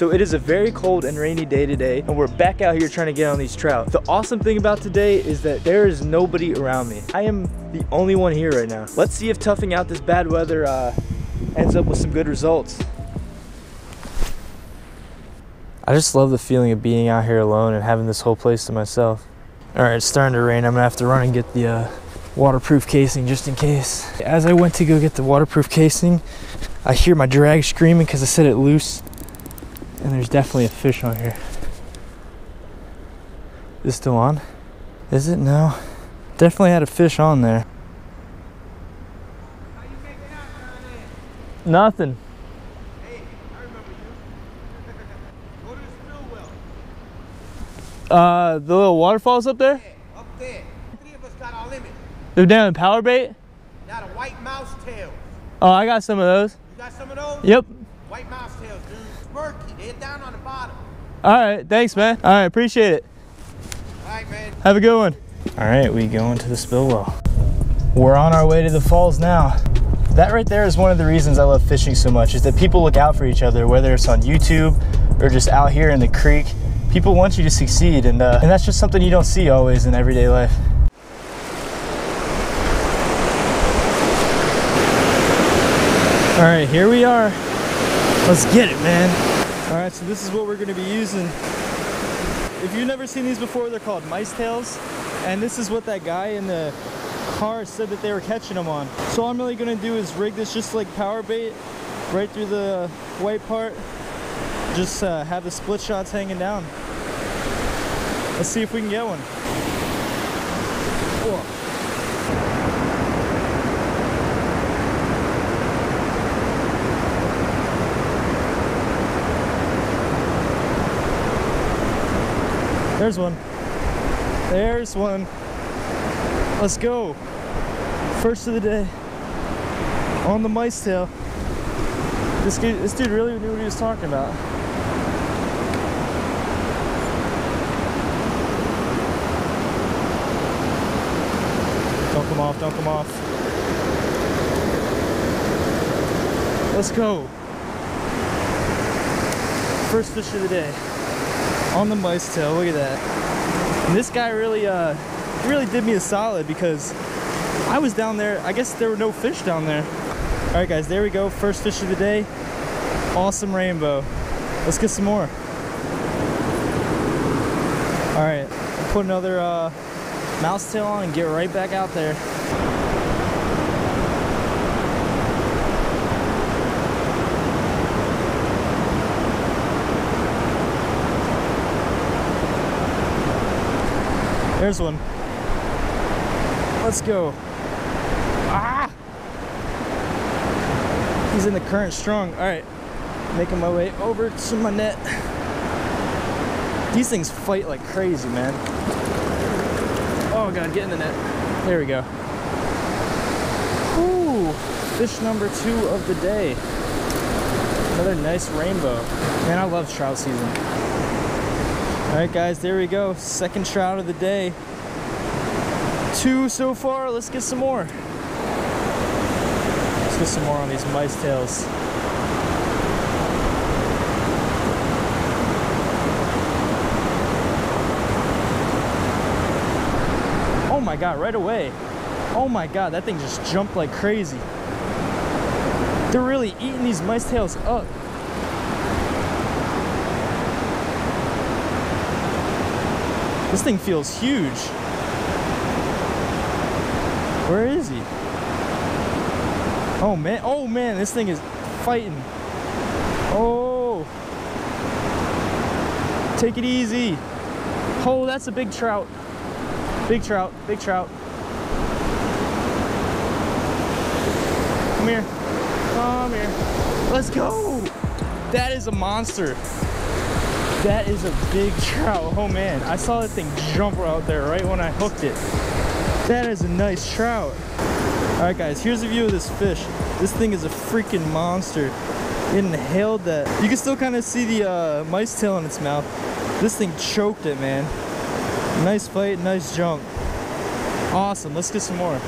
So it is a very cold and rainy day today and we're back out here trying to get on these trout. The awesome thing about today is that there is nobody around me. I am the only one here right now. Let's see if toughing out this bad weather uh, ends up with some good results. I just love the feeling of being out here alone and having this whole place to myself. All right, it's starting to rain. I'm gonna have to run and get the uh, waterproof casing just in case. As I went to go get the waterproof casing, I hear my drag screaming because I set it loose and there's definitely a fish on here. Is still on? Is it? No. Definitely had a fish on there. Nothing. Hey, I remember you. Go to the. Uh, the little waterfalls up there? Yeah, up there. Three of us got our limit. They're down in power bait? Got a white mouse tail. Oh, I got some of those. You got some of those? Yep. White mouse tails, dude. It's murky. They're down on the bottom. All right, thanks, man. All right, appreciate it. All right, man. Have a good one. All right, we go into the spill well. We're on our way to the falls now. That right there is one of the reasons I love fishing so much is that people look out for each other, whether it's on YouTube or just out here in the creek. People want you to succeed, and, uh, and that's just something you don't see always in everyday life. All right, here we are. Let's get it, man. All right, so this is what we're gonna be using. If you've never seen these before, they're called mice tails. And this is what that guy in the car said that they were catching them on. So all I'm really gonna do is rig this just like power bait right through the white part. Just uh, have the split shots hanging down. Let's see if we can get one. Whoa. There's one. There's one. Let's go. First of the day. On the mice tail. This dude, this dude really knew what he was talking about. Don't come off, don't come off. Let's go. First fish of the day on the mice tail. Look at that. And this guy really, uh, really did me a solid because I was down there. I guess there were no fish down there. All right, guys, there we go. First fish of the day. Awesome rainbow. Let's get some more. All right, put another uh, mouse tail on and get right back out there. There's one. Let's go. Ah! He's in the current strong. All right, making my way over to my net. These things fight like crazy, man. Oh God, get in the net. There we go. Ooh, fish number two of the day. Another nice rainbow. Man, I love trout season. All right, guys, there we go. Second shroud of the day. Two so far. Let's get some more. Let's get some more on these mice tails. Oh my God, right away. Oh my God, that thing just jumped like crazy. They're really eating these mice tails up. This thing feels huge. Where is he? Oh man, oh man, this thing is fighting. Oh. Take it easy. Oh, that's a big trout. Big trout, big trout. Come here. Come here. Let's go. That is a monster. That is a big trout. Oh man, I saw that thing jump out there right when I hooked it. That is a nice trout. All right guys, here's a view of this fish. This thing is a freaking monster. It inhaled that. You can still kind of see the uh, mice tail in its mouth. This thing choked it, man. Nice fight, nice jump. Awesome, let's get some more.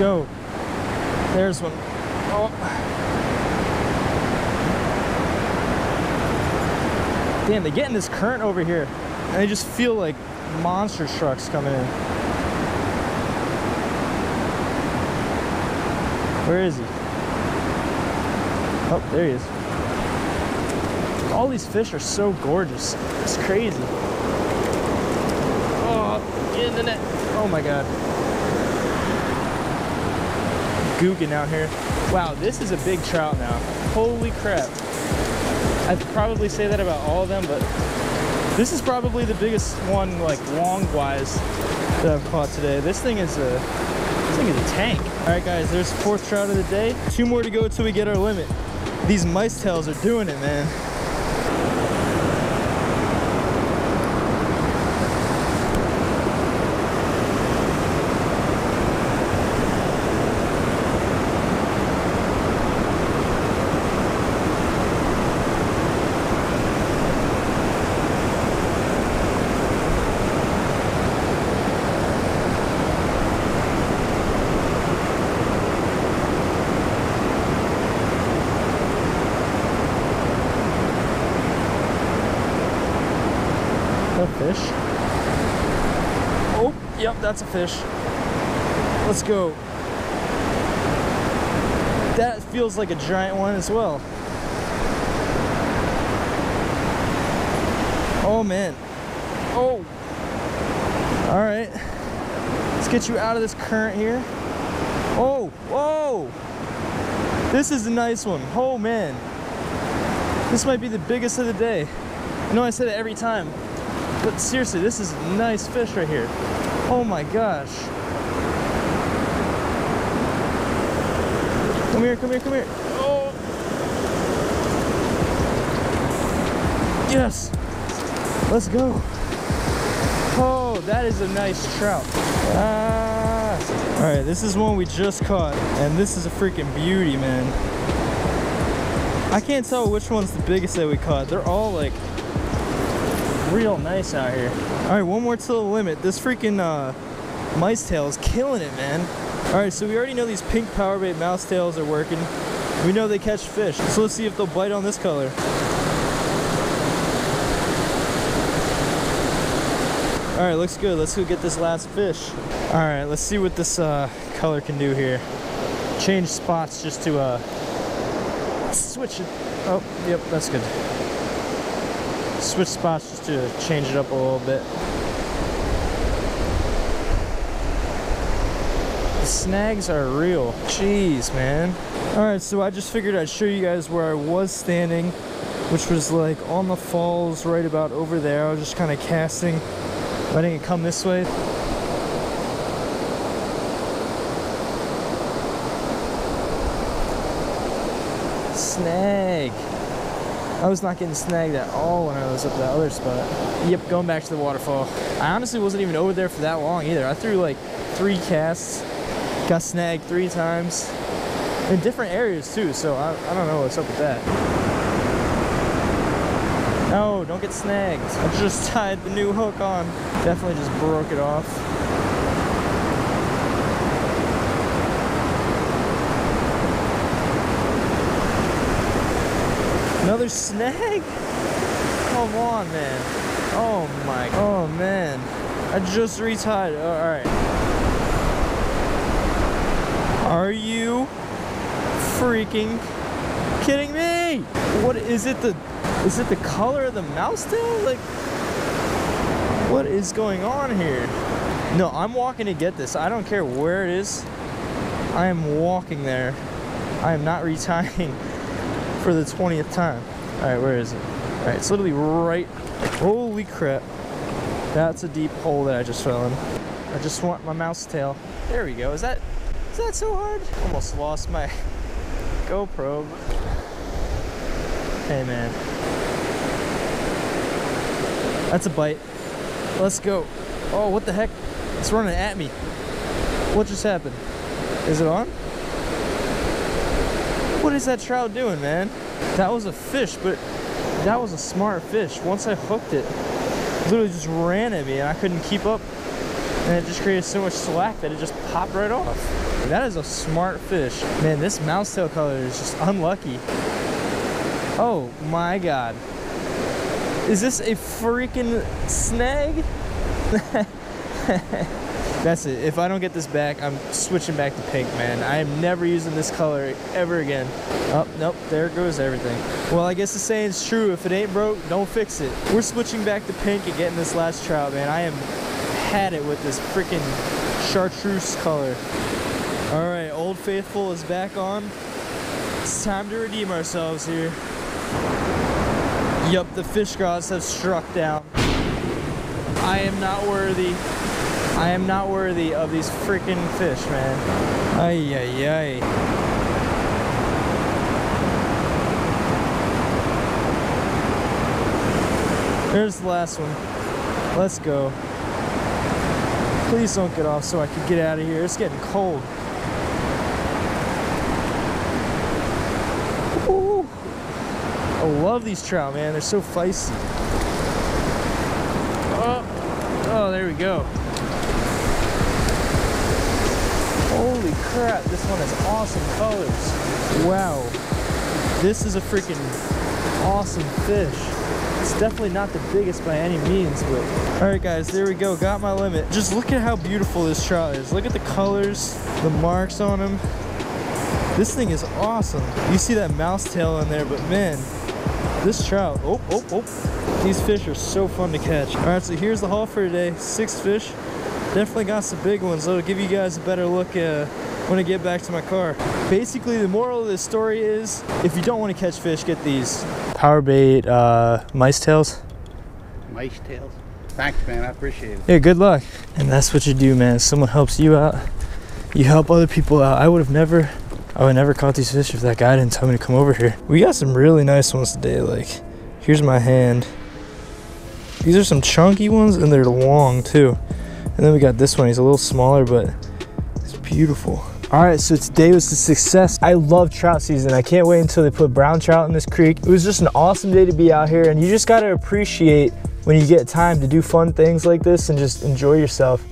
Go. There's one. Oh. Damn, they get in this current over here. And they just feel like monster trucks coming in. Where is he? Oh, there he is. All these fish are so gorgeous. It's crazy. Oh, get in the net. Oh my god. Googan out here. Wow, this is a big trout now. Holy crap. I'd probably say that about all of them, but this is probably the biggest one, like long-wise, that I've caught today. This thing is a, this thing is a tank. All right, guys, there's fourth trout of the day. Two more to go till we get our limit. These mice tails are doing it, man. A fish. Oh, yep, that's a fish. Let's go. That feels like a giant one as well. Oh man. Oh. All right. Let's get you out of this current here. Oh, whoa. This is a nice one. Oh man. This might be the biggest of the day. I know I said it every time, but seriously, this is a nice fish right here. Oh my gosh. Come here, come here, come here. Oh. Yes. Let's go. Oh, that is a nice trout. Ah. All right, this is one we just caught, and this is a freaking beauty, man. I can't tell which one's the biggest that we caught. They're all like real nice out here. All right, one more to the limit. This freaking uh, mice tail is killing it, man. All right, so we already know these pink power bait mouse tails are working. We know they catch fish. So let's see if they'll bite on this color. All right, looks good. Let's go get this last fish. All right, let's see what this uh, color can do here. Change spots just to uh, switch it. Oh, yep, that's good. Switch spots just to change it up a little bit. The snags are real. Jeez, man. All right, so I just figured I'd show you guys where I was standing, which was like on the falls right about over there. I was just kind of casting, letting it come this way. Snag. I was not getting snagged at all when I was up that other spot. Yep, going back to the waterfall. I honestly wasn't even over there for that long either. I threw like three casts, got snagged three times in different areas too, so I, I don't know what's up with that. No, don't get snagged. I just tied the new hook on. Definitely just broke it off. Another snag? Come on, man. Oh my, oh man. I just retied. All right. Are you freaking kidding me? What is it the, is it the color of the mouse tail? Like, what is going on here? No, I'm walking to get this. I don't care where it is. I am walking there. I am not retying for the 20th time. All right, where is it? All right, it's literally right, holy crap. That's a deep hole that I just fell in. I just want my mouse tail. There we go, is that, is that so hard? Almost lost my GoPro. Hey man. That's a bite. Let's go. Oh, what the heck? It's running at me. What just happened? Is it on? What is that trout doing, man? That was a fish, but that was a smart fish. Once I hooked it, it literally just ran at me and I couldn't keep up. And it just created so much slack that it just popped right off. That is a smart fish. Man, this mouse tail color is just unlucky. Oh my god. Is this a freaking snag? That's it. If I don't get this back, I'm switching back to pink, man. I am never using this color ever again. Oh, nope, there goes everything. Well, I guess the saying's true. If it ain't broke, don't fix it. We're switching back to pink and getting this last trout, man. I am had it with this freaking chartreuse color. All right, Old Faithful is back on. It's time to redeem ourselves here. Yup, the fish gods have struck down. I am not worthy. I am not worthy of these freaking fish, man. Ay, ay, ay. There's the last one. Let's go. Please don't get off so I can get out of here. It's getting cold. Ooh. I love these trout, man. They're so feisty. Oh, oh, there we go. Holy crap, this one has awesome colors. Wow. This is a freaking awesome fish. It's definitely not the biggest by any means, but all right, guys, there we go. Got my limit. Just look at how beautiful this trout is. Look at the colors, the marks on him. This thing is awesome. You see that mouse tail in there, but man, this trout. Oh, oh, oh. These fish are so fun to catch. All right, so here's the haul for today. Six fish. Definitely got some big ones. That'll give you guys a better look uh, when I get back to my car. Basically, the moral of this story is if you don't want to catch fish, get these power bait uh, mice tails. Mice tails. Thanks, man. I appreciate it. Yeah, good luck. And that's what you do, man. Someone helps you out. You help other people out. I would have never, I would never caught these fish if that guy didn't tell me to come over here. We got some really nice ones today. Like, here's my hand. These are some chunky ones and they're long too. And then we got this one. He's a little smaller, but it's beautiful. All right, so today was a success. I love trout season. I can't wait until they put brown trout in this creek. It was just an awesome day to be out here and you just gotta appreciate when you get time to do fun things like this and just enjoy yourself.